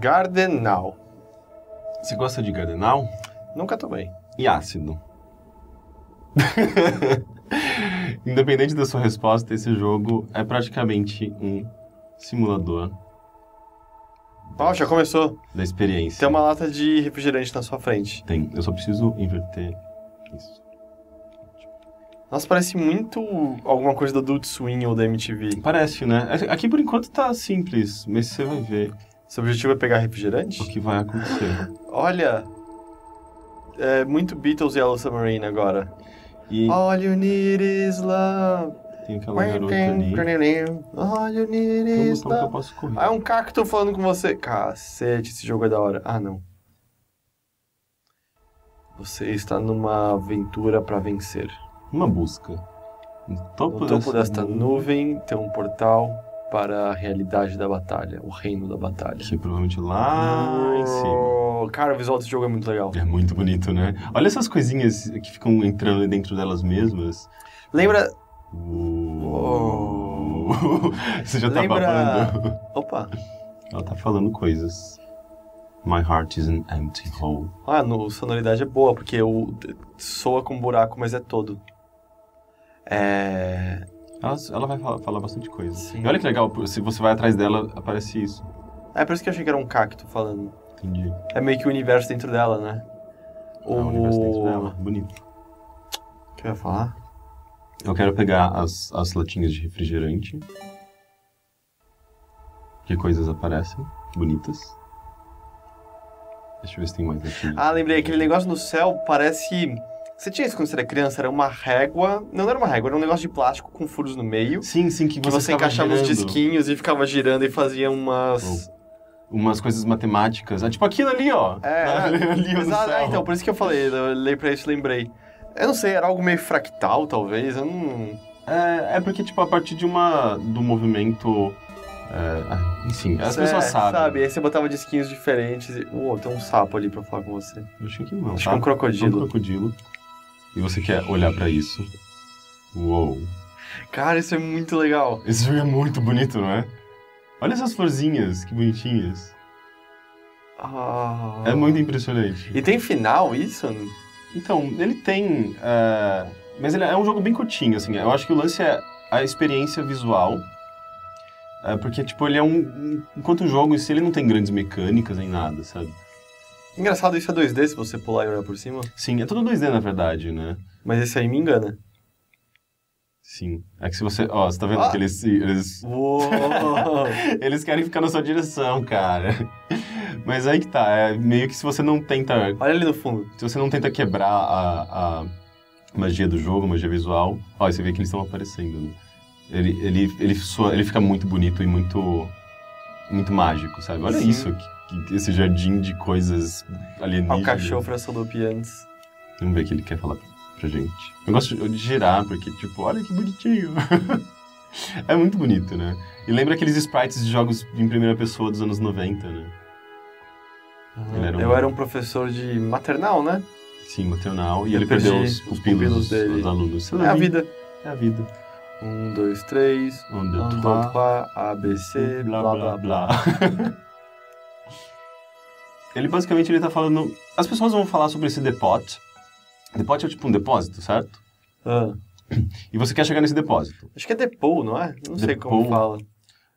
Gardenal. Você gosta de Gardenal? Nunca tomei. E ácido? Independente da sua resposta, esse jogo é praticamente um simulador Ó, já começou. da experiência. Tem uma lata de refrigerante na sua frente. Tem. Eu só preciso inverter isso. Nossa, parece muito alguma coisa do Adult Swim ou da MTV. Parece, né? Aqui por enquanto tá simples, mas você vai ver Seu objetivo é pegar o refrigerante? que vai acontecer. Olha, é muito Beatles Yellow Submarine agora. E All you need is love. tem aquela garota ali. All you need Tem um is botão que eu love. posso correr. Ah, é um cacto falando com você. Cacete, esse jogo é da hora. Ah, não. Você está numa aventura para vencer. Uma busca. No topo, No topo desta nuvem tem um portal para a realidade da batalha, o reino da batalha. Que é provavelmente lá em cima. Oh, Cara, o visual desse jogo é muito legal. É muito bonito, né? Olha essas coisinhas que ficam entrando dentro delas mesmas. Lembra. Uou. Você já tá Lembra- babando. Opa! Ela tá falando coisas. My heart is an empty hole. Ah, no sonoridade é boa, porque o, soa com buraco, mas é todo. É. Ela, ela vai falar, falar bastante coisa. Sim. E olha que legal, se você vai atrás dela, aparece isso. É por isso que eu achei que era um cacto falando. Entendi. É meio que o universo dentro dela, né? É o universo dentro dela. Bonito. O que eu ia falar? Eu quero pegar as, as latinhas de refrigerante. Que coisas aparecem? Bonitas. Deixa eu ver se tem mais aqui. Ah, lembrei, aquele negócio no céu parece. Você tinha isso quando você era criança? Era uma régua. Não, não era uma régua, era um negócio de plástico com furos no meio. Sim, sim, que Que você, você, ficava encaixava os girando disquinhos e ficava girando e fazia umas. Umas coisas matemáticas. Ah, tipo aquilo ali, ó. É, ali, ali no Exato, céu. é, então, por isso que eu falei, eu olhei pra isso e lembrei. Eu não sei, era algo meio fractal, talvez, eu não... É, é porque, tipo, a partir de uma... do movimento... é, enfim, as É, pessoas sabem. Sabe, aí você botava disquinhos diferentes e... Uou, tem um sapo ali pra falar com você. Eu acho que não, Acho tá? que é um É um crocodilo. E você quer olhar pra isso. Uou. Cara, isso é muito legal. Esse jogo é muito bonito, não é? Olha essas florzinhas, que bonitinhas. Ah. É muito impressionante. E tem final isso? Então, ele tem. é, Mas ele é um jogo bem curtinho, assim. Eu acho que o lance é a experiência visual. é, porque, tipo, ele é um. Enquanto o jogo si, ele não tem grandes mecânicas nem nada, sabe? Engraçado, isso é 2D se você pular e olhar por cima. Sim, é tudo 2D na verdade, né? Mas esse aí me engana. Sim. É que se você. Ó, você tá vendo Ah. que eles. Eles, eles querem ficar na sua direção, cara. Mas aí que tá. É meio que se você não tenta Olha ali no fundo. Se você não tenta quebrar a, a magia do jogo, a magia visual, ó, você vê que eles estão aparecendo, né? Ele, ele, ele, soa- ele fica muito bonito e muito, muito mágico, sabe? Olha Sim. isso, que- esse jardim de coisas alienígenas. O cachorro frassodopiantes. Vamos ver o que ele quer falar pra gente. Eu gosto de- girar, porque, tipo, olha que bonitinho. é muito bonito, né? E lembra aqueles sprites de jogos em primeira pessoa dos anos 90, né? Ele era um- Eu era um professor de maternal, né? Sim, maternal. E Eu ele perdeu os os pupilos, dele. dos alunos. É a vida. É a vida. Um, dois, três. Um, dois, três. dois. ABC, blá, blá, blá. ele basicamente ele tá falando. As pessoas vão falar sobre esse depot. Depot é tipo um depósito, certo? Ah, E você quer chegar nesse depósito. acho que é depot, não é? Não sei como Depot. fala.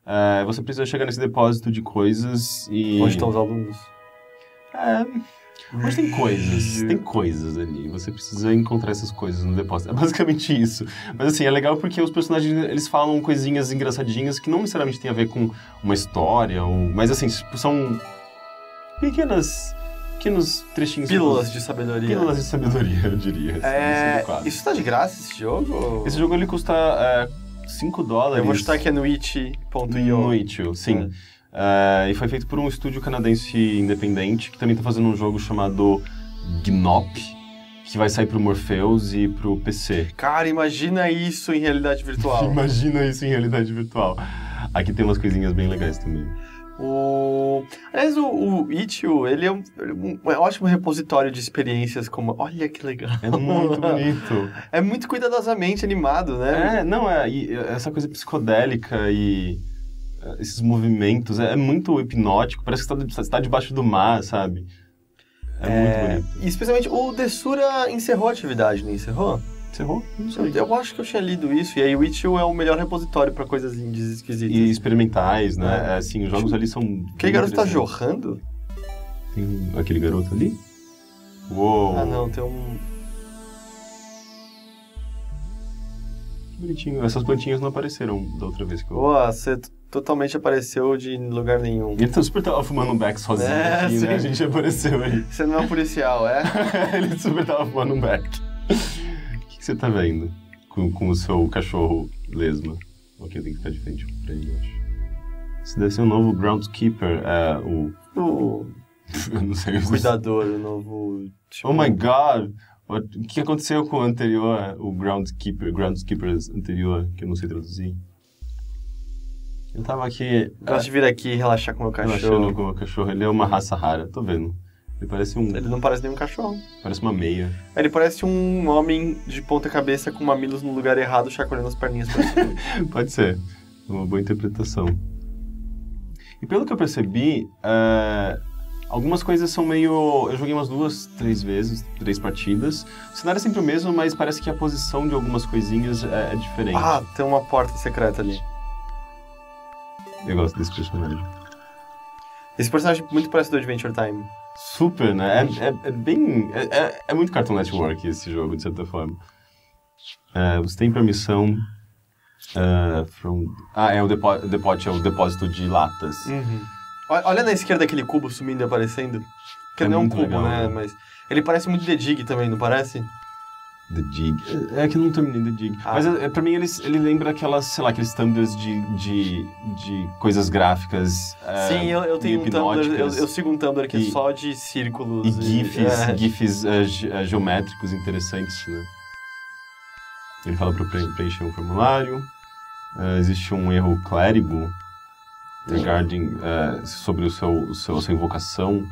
É, você precisa chegar nesse depósito de coisas e. Onde estão os alunos? É, Mas tem coisas, tem coisas ali. Você precisa encontrar essas coisas no depósito. É basicamente isso. Mas assim, é legal porque os personagens, eles falam coisinhas engraçadinhas que não necessariamente tem a ver com uma história, ou... mas assim, são pequenas, pequenos trechinhos. Pílulas de sabedoria. Pílulas de sabedoria, eu diria. assim, É, quadro. isso tá de graça, esse jogo? Esse jogo, ele custa 5 dólares. Eu vou chutar que é no itch.io. no itch.io, sim. É, e foi feito por um estúdio canadense independente que também tá fazendo um jogo chamado Gnop, que vai sair pro Morpheus e pro PC. Cara, imagina isso em realidade virtual. Imagina isso em realidade virtual. Aqui tem umas coisinhas bem legais também. O... Aliás, o, o Itch.io, ele é um, ele é um ótimo repositório de experiências como... Olha que legal. É muito bonito. É muito cuidadosamente animado, né? É, não, é, essa coisa psicodélica e eh, esses movimentos. É, é muito hipnótico, parece que você tá, você tá debaixo do mar, sabe? É, muito bonito. E especialmente o Dessura encerrou a atividade, não encerrou? Encerrou? Não Eu, eu acho que eu tinha lido isso, e aí o Witcher é o melhor repositório pra coisas indies esquisitas. E experimentais, né? É. Assim, os jogos ali são. Aquele garoto tá jorrando? Tem um- aquele garoto ali? Uou! Ah, não, tem um. Que bonitinho. Essas plantinhas não apareceram da outra vez que eu. Boa, você totalmente apareceu de lugar nenhum. Ele tá super tava fumando um beck sozinho É, aqui, né? A gente apareceu aí. Você não é um policial, é? Ele super tava fumando um beck. O que, você tá vendo com, com o seu cachorro lesma? Ok, tem que ficar de frente pra ele, eu acho. Esse deve ser o novo Groundskeeper, é, o... O Eu não sei. cuidador, o novo. tipo, Oh my god! What- O que aconteceu com o anterior, o Groundskeeper, Groundskeepers anterior, que eu não sei traduzir? Eu tava aqui Gosto de vir aqui e relaxar com o meu relaxando cachorro. com o meu cachorro. Ele é uma raça rara, tô vendo. Ele parece um... Ele não parece nenhum cachorro. Parece uma meia. Ele parece um homem de ponta cabeça com mamilos no lugar errado, chacoalhando as perninhas pra cima. Pode ser. É Uma boa interpretação. E pelo que eu percebi, é, algumas coisas são meio. Eu joguei umas duas, três vezes, três partidas. O cenário é sempre o mesmo, mas parece que a posição de algumas coisinhas é, é diferente. ah, tem uma porta secreta ali. Eu gosto desse personagem. Esse personagem muito parece do Adventure Time. Super, né? É, é- é bem. É, é- é muito Cartoon Network esse jogo, de certa forma. É, você tem permissão. é, from... Ah, é o depó- depósito, é o depósito de latas. Uhum. Olha na esquerda aquele cubo sumindo e aparecendo. Que não é um cubo, legal, né? né? Mas. Ele parece muito The Dig também, não parece? The Dig. É é que eu não terminei The Dig. Ah. Mas é, é, pra mim ele, ele lembra aquelas, sei lá, aqueles tumblers de, de, de coisas gráficas. é, Sim, eu, eu tenho um Tumblr. Eu, eu sigo um Tumblr que E- é só de círculos. E GIFs, é. GIFs é, ge- é, geométricos interessantes, né? Ele fala para preencher um formulário. É, existe um erro clérigo regarding, é, sobre o seu, o seu, a sua invocação.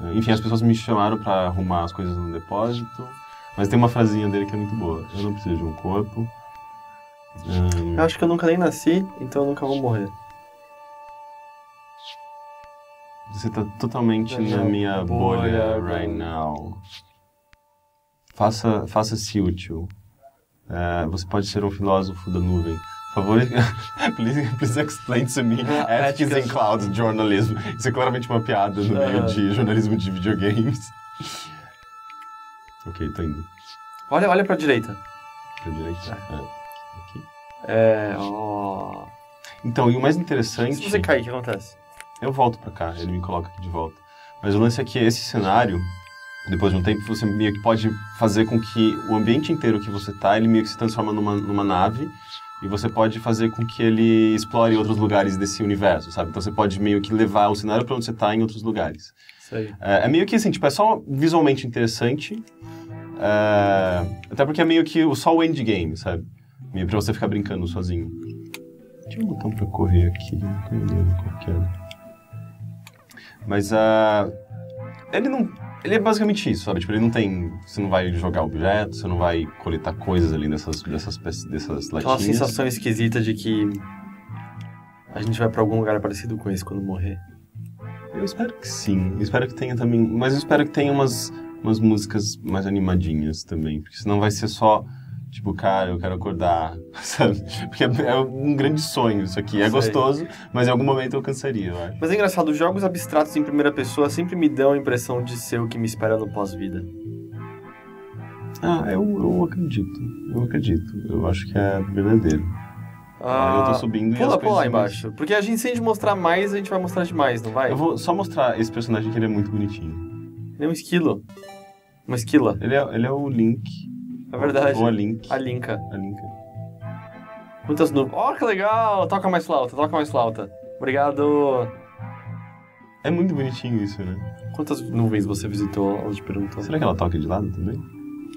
É, enfim, as pessoas me chamaram para arrumar as coisas no depósito. Mas tem uma frasinha dele que é muito boa. Eu não preciso de um corpo. Ahn, Eu acho que eu nunca nem nasci, então eu nunca vou morrer. Você tá totalmente Na na minha bolha, bolha, right now. Faça, faça-se útil. É, você pode ser um filósofo da nuvem. Por favor, please, please explain to me É, ethics éticas. in cloud journalism. Isso é claramente uma piada no meio de jornalismo de videogames. Ok, tô indo. Olha, olha pra direita. Pra direita. É. Aqui. É, ó. Então, e o mais Se interessante... você cair, o que acontece? Eu volto pra cá, ele me coloca aqui de volta. Mas o lance é que esse cenário, depois de um tempo, você meio que pode fazer com que o ambiente inteiro que você tá, ele meio que se transforma numa, numa nave e você pode fazer com que ele explore outros lugares desse universo, sabe? Então você pode meio que levar o cenário pra onde você tá em outros lugares. Isso aí. É, é meio que assim, tipo, é só visualmente interessante, é, até porque é meio que só o endgame, sabe? Meio pra você ficar brincando sozinho. Tinha um botão pra correr aqui, não qual que era. Mas ah, ele não. Ele é basicamente isso, sabe? Tipo, ele não tem. Você não vai jogar objetos, você não vai coletar coisas ali dessas, dessas, peças- dessas Aquela latinhas. sensação esquisita de que a gente vai pra algum lugar parecido com esse quando morrer. Eu espero que sim. Eu espero que tenha também. Mas eu espero que tenha umas, umas músicas mais animadinhas também. Porque senão vai ser só. Tipo, cara, eu quero acordar, sabe? Porque é, é um grande sonho isso aqui. É gostoso, mas em algum momento eu cansaria, eu acho. Mas é engraçado, os jogos abstratos em primeira pessoa sempre me dão a impressão de ser o que me espera no pós-vida. Ah, eu, eu acredito. Eu acredito. Eu acho que é verdadeiro. Eu tô subindo e Pula, as pula lá embaixo. Porque a gente, se a gente mostrar mais, a gente vai mostrar demais, não vai? Eu vou só mostrar esse personagem que ele é muito bonitinho. Ele é um esquilo. Uma esquila. Ele é, ele é o Link. É verdade. Ou a Link. A Linka. A Link. Muitas nuvens. Ó, que legal! Toca mais flauta, toca mais flauta. Obrigado. É muito bonitinho isso, né? Quantas nuvens você visitou? Ela te perguntou. Será que ela toca de lado também?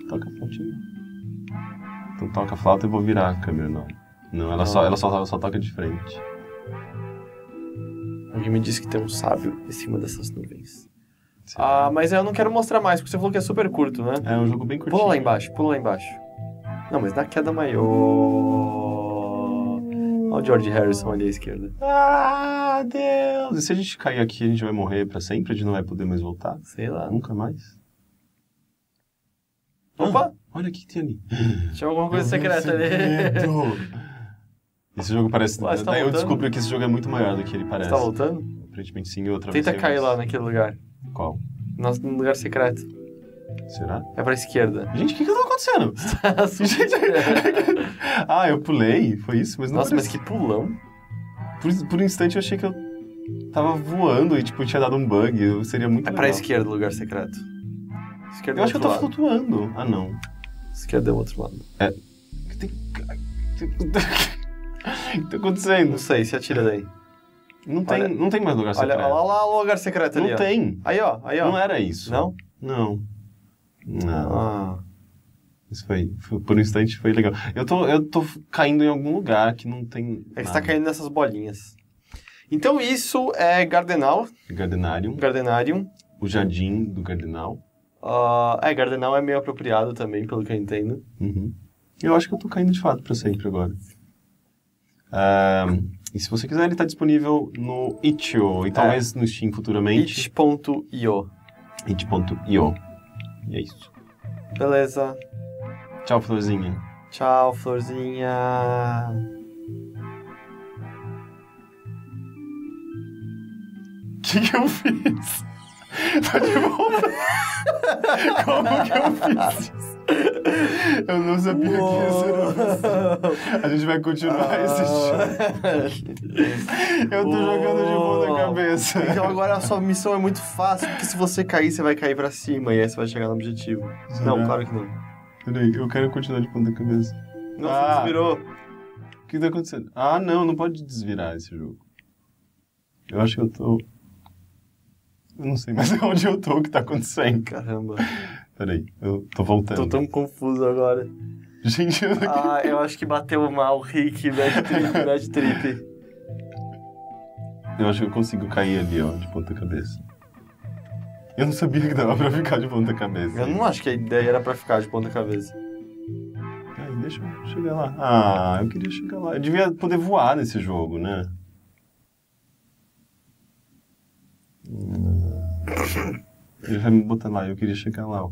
Toca a flautinha. Então toca a flauta e eu vou virar a câmera, não. Não, ela, Só, ela só, ela só toca de frente. Alguém me disse que tem um sábio em cima dessas nuvens. Sim. Ah, mas eu não quero mostrar mais, porque você falou que é super curto, né? É um jogo bem curtinho. Pula lá embaixo, pula lá embaixo. Não, mas na queda maior. Olha o George Harrison ali à esquerda. Ah, Deus! E se a gente cair aqui, a gente vai morrer pra sempre? A gente não vai poder mais voltar? Sei lá. Nunca mais? Opa! Ah, olha o que tem ali. Tinha alguma coisa um secreta ali. Esse jogo parece... Ué, você tá Daí eu voltando? descubro que esse jogo é muito maior do que ele Você parece. tá voltando? Aparentemente sim, eu outra Tenta vez. cair lá naquele lugar. Qual? Nosso no lugar secreto. Será? É pra esquerda. Gente, o que que tá acontecendo? Gente, ah, eu pulei, foi isso? Mas não Nossa, mas parece- que pulão. Por, por um instante eu achei que eu tava voando e, tipo, tinha dado um bug. Eu seria muito É legal. pra esquerda o lugar secreto. Esquerda Eu acho que eu tô é lado. flutuando. Ah, não. Esquerda é o outro lado. Que tem... O que tá acontecendo? Não sei, se atira daí. Não tem, Olha- não tem mais lugar Olha, secreto. olha lá o lugar secreto ali, não ó. tem. Aí, ó. Aí, ó. Não era isso. Não? Não. Não. Ah. Isso foi, foi- por um instante foi legal. Eu tô, eu tô caindo em algum lugar que não tem. É que você tá caindo nessas bolinhas. Então isso é Gardenal, Gardenarium, Gardenarium. o jardim do Gardenal. Ah, é, Gardenal é meio apropriado também, pelo que eu entendo. Uhum. Eu acho que eu tô caindo de fato pra sempre agora. E se você quiser, ele tá disponível no Itch.io e talvez no Steam futuramente. It.io. Itch.io. E é isso. Beleza. Tchau, Florzinha. Tchau, florzinha. O que, que eu fiz? Tá de volta. Como que eu fiz isso? Eu não sabia que isso era. A gente vai continuar esse jogo. Eu tô jogando de ponta cabeça. Então agora a sua missão é muito fácil, porque se você cair, você vai cair pra cima e aí você vai chegar no objetivo. Não, Será? claro que não. Peraí, eu quero continuar de ponta cabeça. Não, Ah. você desvirou. O que tá acontecendo? Ah, não, não pode desvirar esse jogo. Eu acho que eu tô... Eu não sei mais onde eu tô, o que tá acontecendo. Caramba. Peraí, eu tô voltando. Tô tão confuso agora. Gente, eu Ah, eu acho que bateu mal, Rick, bad trip, bad trip. Eu acho que eu consigo cair ali, ó, de ponta cabeça. Eu não sabia que dava pra ficar de ponta cabeça. Eu não acho que a ideia era pra ficar de ponta cabeça. Ai, deixa eu chegar lá. Ah, eu queria chegar lá. Eu devia poder voar nesse jogo, né? Ele vai me botar lá, eu queria chegar lá. ó.